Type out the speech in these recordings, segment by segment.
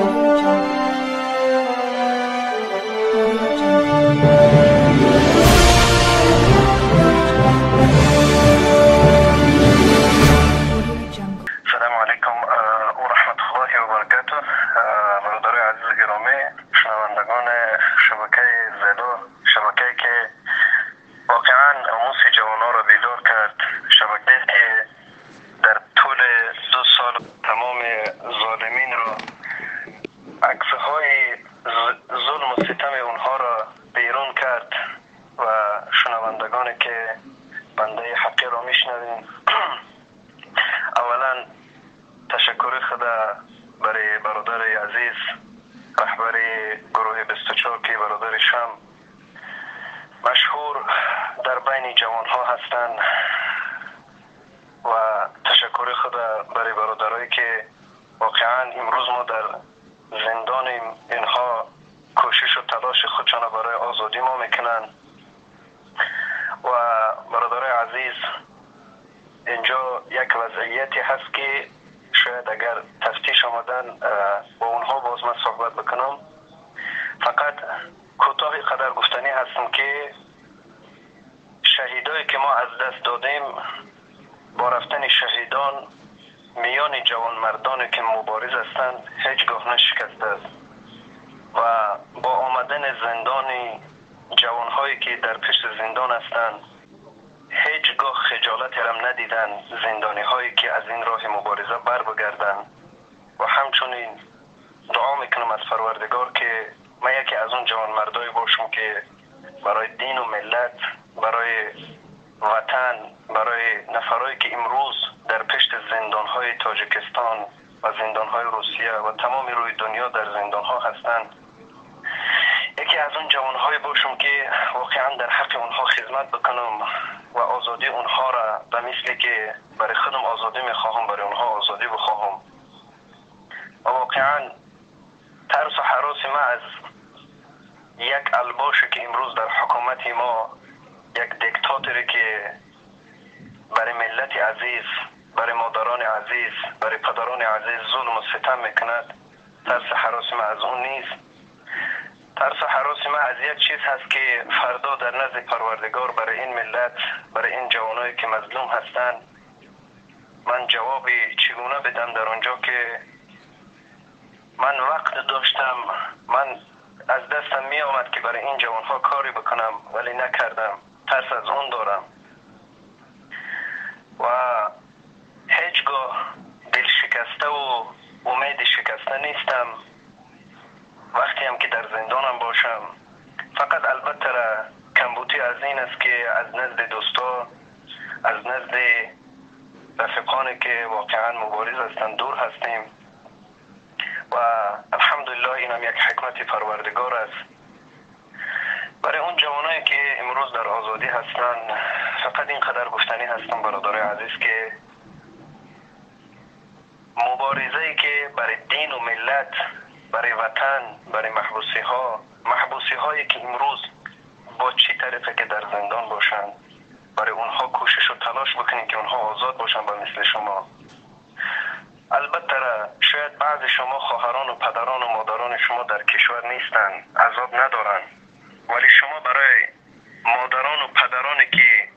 Audio Jungle. 24 که برادر شم مشهور در بین جوان ها هستند و تشکر خدا برای برادرایی که واقعا امروز ما در زندانیم اینها کوشش و تلاش خودشان برای آزادی ما می‌کنن و برادر عزیز اینجا یک وضعیتی هست که شاید اگر تفتیش آمدن با اونها باز من صحبت بکنم. قدر گفتنی هستم که شهیدایی که ما از دست دادیم با رفتن شهیدان میان جوان مردانی که مبارز هستند هیچگاه نشکسته است و با آمدن زندانی جوانهایی که در پشت زندان هستند هیچگاه خجالت رم ندیدن زندانی هایی که از این راه مبارزه بر بگردن و همچنین دعا می‌کنم از پروردگار که من یکی از اون جوان مردای باشم که برای دین و ملت برای وطن برای نفرایی که امروز در پشت زندان های تاجکستان و زندان های روسیه و تمام روی دنیا در زندان ها هستند یکی از اون جوان های باشم که واقعا در حق اونها خدمت بکنم و آزادی اونها را به مثلی که برای خودم آزادی می‌خواهم برای اونها آزادی بخواهم. و واقعا ترس و حراس ما از یک الباشی که امروز در حکومت ما یک دیکتاتوری که برای ملت عزیز برای مادران عزیز برای پدران عزیز ظلم و ستم می‌کند. ترس حراس ما از اون نیست. ترس حراس ما از یک چیز هست که فردا در نزد پروردگار برای این ملت برای این جوانایی که مظلوم هستند من جوابی چگونه بدم در اونجا که من وقت داشتم من از دستم می آمد که برای این جوان ها کاری بکنم ولی نکردم. ترس از اون دارم. و هیچگاه دل شکسته و امید شکسته نیستم. وقتی هم که در زندانم باشم. فقط البته را کمبوتی از این است که از نزد دوستا از نزد رفقانی که واقعا مبارز هستند دور هستیم. و این هم یک حکمت پروردگار است. برای اون جوانایی که امروز در آزادی هستند فقط اینقدر گفتنی هستم برادر عزیز که مبارزه که برای دین و ملت برای وطن برای محبوسی ها محبوسی هایی که امروز با چی طریقه که در زندان باشند برای اونها کوشش و تلاش بکنیم که اونها آزاد باشن با مثل شما. البته شاید بعض شما خواهران و پدران و مادران شما در کشور نیستن عذاب ندارن. ولی شما برای مادران و پدرانی که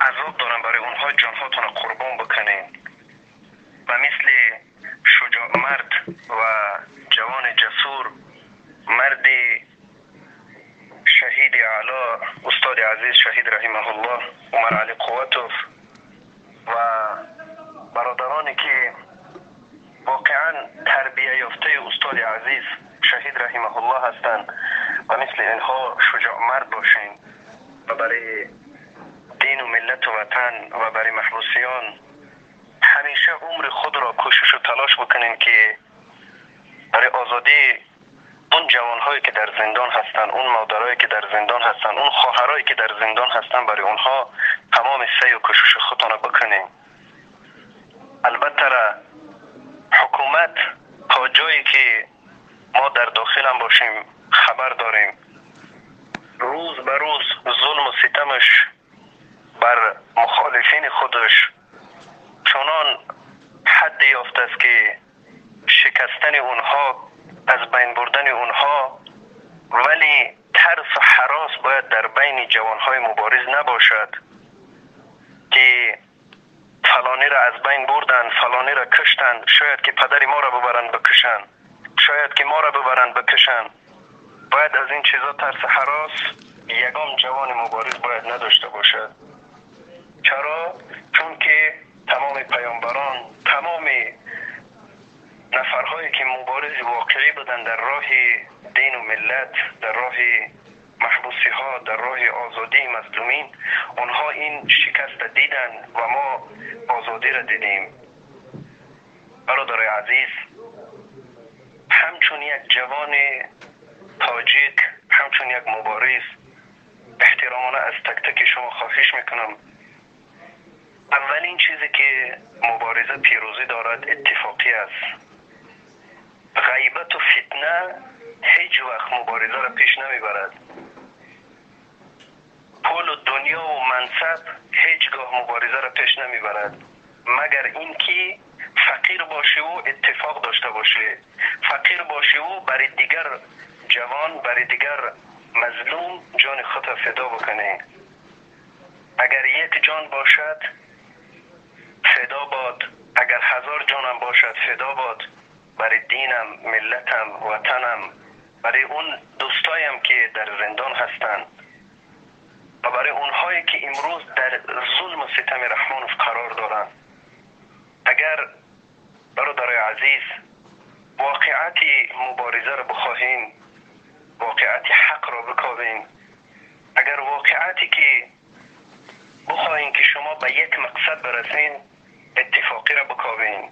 عذاب دارن برای اونها جانهاتون قربان بکنین. و مثل شجاع مرد و جوان جسور مرد شهید اعلا استاد عزیز شهید رحمه الله عمر علی قوتوف و برادرانی که واقعا تربیه یافته استاد عزیز شهید رحمه الله هستند و مثل اینها شجاع مرد باشین و برای دین و ملت و وطن و برای محبوسیان همیشه عمر خود را کوشش و تلاش بکنین که برای آزادی اون جوانهایی که در زندان هستند اون مادرایی که در زندان هستند اون خواهرایی که در زندان هستند برای اونها تمام سعی و کوشش خودتان را بکنیم البته حکومت تا جایی که ما در داخل هم باشیم خبر داریم. روز به روز ظلم و ستمش بر مخالفین خودش. چنان حد یافته است که شکستن اونها از بین بردن اونها ولی ترس و حراس باید در بین جوانهای مبارز نباشد که فلانی را از بین بردن فلانی را کشتن شاید که پدری ما را ببرند بکشن. شاید که ما را ببرند بکشن باید از این چیزا ترس حراس یگام جوان مبارز باید نداشته باشد. چرا؟ چون که تمام پیامبران تمام نفرهایی که مبارز واقعی بودن در راه دین و ملت در راه محبوسی ها در راه آزادی مظلومین اونها این شکست دیدن و ما آزادی را دیدیم. برادر عزیز همچون یک جوان تاجیک همچون یک مبارز. احترامانه از تک تک شما خواهش می‌کنم. اولین چیزی که مبارزه پیروزی دارد اتفاقی است. غیبت و فتنه هیچ وقت مبارزه را پیش نمی‌برد. پول و دنیا و منصب هیچگاه مبارزه را پیش نمی‌برد. مگر اینکه فقیر باشی و اتفاق داشته باشی فقیر باشی و برای دیگر جوان برای دیگر مظلوم جان خود فدا بکنی اگر یک جان باشد فدا باد. اگر هزار جانم باشد فدا باد. برای دینم ملتم وطنم برای اون دوستایم که در زندان هستند و برای اونهایی که امروز در ظلم و ستم رحمان قرار دارند اگر برادر عزیز واقعیت مبارزه را بخواهیم واقعیت حق را بکاویم اگر واقعیتی که بخواهیم که شما به یک مقصد برسین اتفاقی را بکاوین.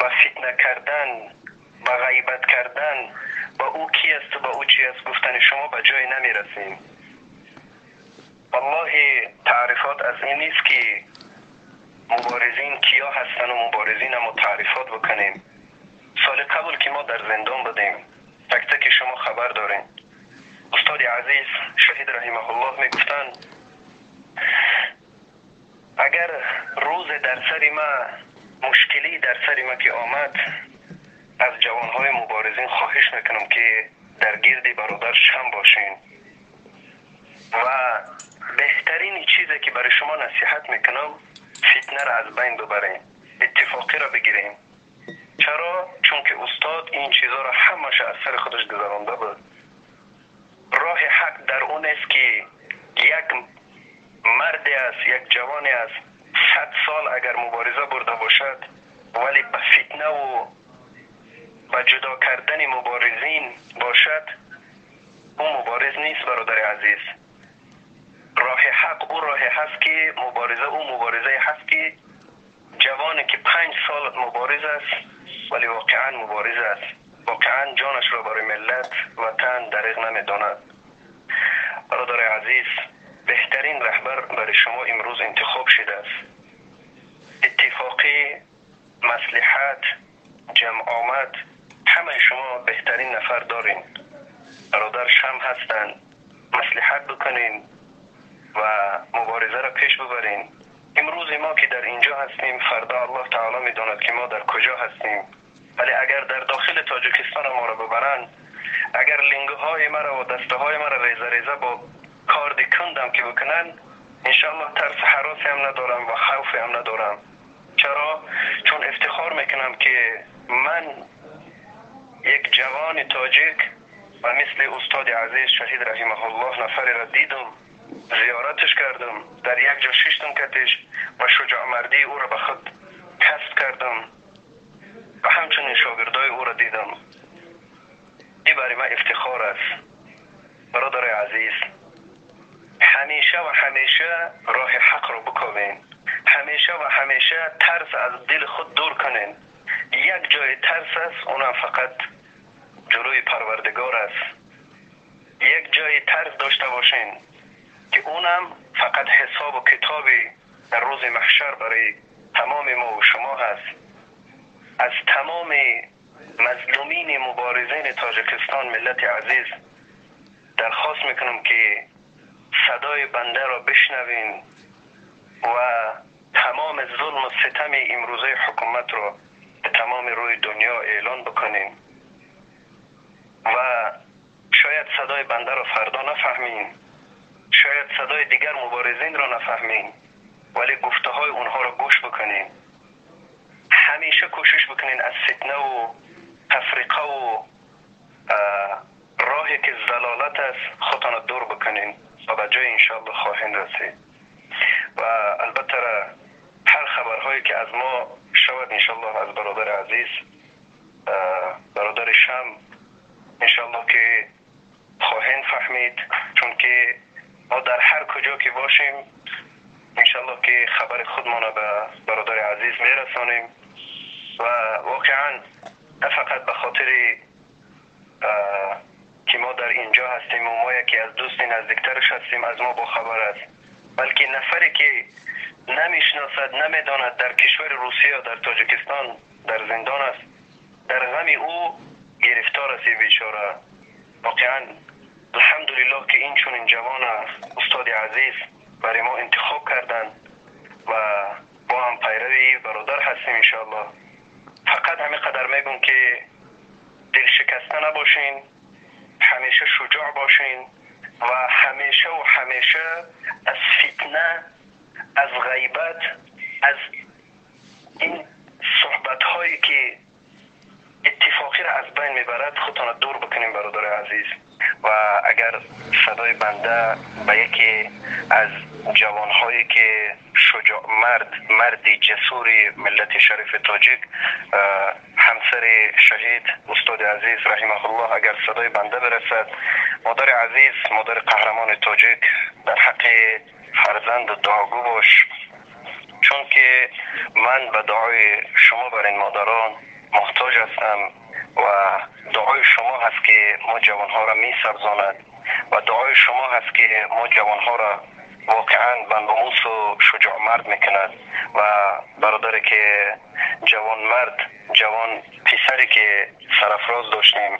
با فتنه کردن با غیبت کردن با او کی است و با او چی است گفتن شما به جای نمی رسیم والله تعریفات از این نیست که مبارزین کیا هستن و مبارزین هم تعریفات بکنیم. سال قبل که ما در زندان بودیم. تک تک شما خبر دارین. استاد عزیز شهید رحمه الله می گفتن اگر روز در سر ما مشکلی در سر ما که آمد از جوانهای مبارزین خواهش می‌کنم که در گرد برادر شم باشین. و بهترین چیزی که برای شما نصیحت می‌کنم فتنه را از بین ببرین اتفاقی را بگیریم. چرا؟ چون که استاد این چیزها را همش از سر خودش گذرانده بود. راه حق در اون است که یک مردی است یک جوانی است صد سال اگر مبارزه برده باشد ولی به فتنه و به جدا کردن مبارزین باشد او مبارز نیست برادر عزیز راه حق او راه هست که مبارزه او مبارزه هست که جوانی که پنج سال مبارز است ولی واقعا مبارز است. واقعا جانش را برای ملت وطن دریغ نمی‌داند. برادر عزیز بهترین رهبر برای شما امروز انتخاب شده است. اتفاقی مسلحت جمع آمد همه شما بهترین نفر دارین. برادرش هم هستن. مسلحت بکنین. و مبارزه را پیش ببرین. امروز ما که در اینجا هستیم فردا الله تعالی می‌داند که ما در کجا هستیم. ولی اگر در داخل تاجیکستان ما را ببرند اگر لنگه های مرا و دسته های مرا ریزه ریزه با کار کندم که بکنن انشاءالله ترس حراسی هم ندارم و خوفی هم ندارم. چرا؟ چون افتخار می‌کنم که من یک جوان تاجیک و مثل استاد عزیز شهید رحمه الله نفری را دیدم. زیارتش کردم. در یک جا ششتم کتش و شجاع مردی او را به خود کسب کردم. و همچنین شاگردای او را دیدم. این برای من افتخار است. برادر عزیز همیشه و همیشه راه حق رو بکوین همیشه و همیشه ترس از دل خود دور کنین. یک جای ترس است اونم فقط جلوی پروردگار است. یک جای ترس داشته باشین. که اونم فقط حساب و کتابی در روز محشر برای تمام ما و شما هست. از تمام مظلومین مبارزین تاجکستان ملت عزیز درخواست می‌کنم که صدای بنده را بشنوین و تمام ظلم و ستم امروزه حکومت را به تمام روی دنیا اعلان بکنیم. صدای بنده را فردا نفهمیم. شاید صدای دیگر مبارزین را نفهمیم ولی گفته های اونها را گوش بکنیم. همیشه کوشش بکنین از فتنه و تفریقه و راهی که زلالت است خودتان دور بکنین و به جای انشاءالله خواهین رسید. و البته هر خبرهایی که از ما شود انشاءالله از برادر عزیز برادر شم انشاءالله که خواهین فهمید چون که ما در هر کجا که باشیم انشاءالله که خبر خودمان به برادر عزیز میرسانیم و واقعا فقط به خاطر که ما در اینجا هستیم و ما یکی از دوست نزدیکترش هستیم از ما با خبر است. بلکه نفری که نمی‌شناسد نمی‌داند در کشور روسیه در تاجیکستان در زندان است در غم او گرفتار است بیچاره. واقعا الحمدلله که این چون جوان استاد عزیز برای ما انتخاب کردن و با هم پیروی برادر هستیم انشاءالله. فقط همین قدر میگم که دل شکسته نباشین همیشه شجاع باشین و همیشه و همیشه از فتنه از غیبت از این صحبت هایی که اتفاقی را از بین می‌برد خودتان دور بکنیم برادر عزیز. و اگر صدای بنده به یکی از جوانهایی که شجاع مرد مردی جسور ملت شریف تاجیک همسر شهید استاد عزیز رحمه الله اگر صدای بنده برسد مادر عزیز مادر قهرمان تاجیک در حق فرزند دعاگو باش. چون که من به دعای شما بر این مادران محتاج هستم. و دعای شما هست که ما جوانها را می سرزاند و دعای شما هست که ما جوانها را واقعا به نموس و شجاع مرد می‌کند و برادر که جوان مرد جوان پسری که سرفراز داشتیم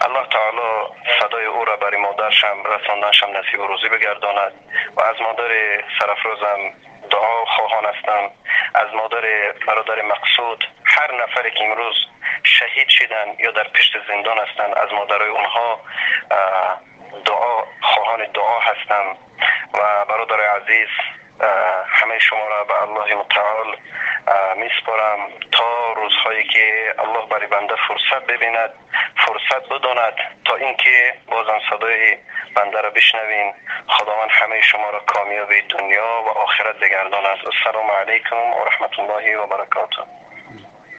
الله تعالی صدای او را برای مادرشم رساندنشم نصیب و روزی بگرداند و از مادر سرفرازم دعا خواهان هستم. از مادر برادر مقصود هر نفری که امروز شهید شدن یا در پشت زندان هستند از مادرای اونها دعا خواهان دعا هستم. عزیز همه شما را به الله متعال میسپارم تا روزهایی که الله برای بنده فرصت ببیند فرصت بداند تا اینکه بازم صدای بنده را بشنوین. خداوند همه شما را کامیاب دنیا و آخرت بگرداند السلام علیکم و رحمت الله و برکاته.